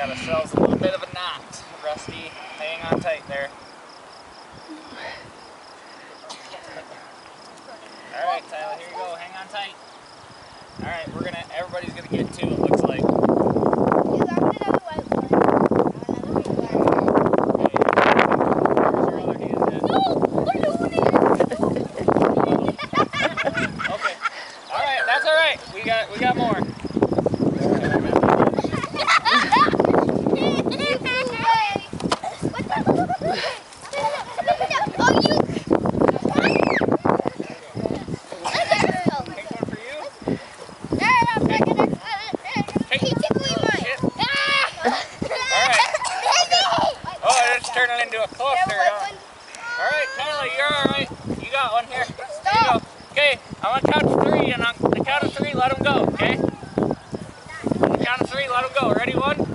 got ourselves a little bit of a knot. Rusty, hang on tight there. All right, Tyler, here you go. Hang on tight. All right, we're gonna, everybody's gonna get to right. We got we got more. Oh, it's turning into a cluster. All right, Tyler, you're all right. You got one here. Here let them go, okay? On the count of three, let them go. Ready? One,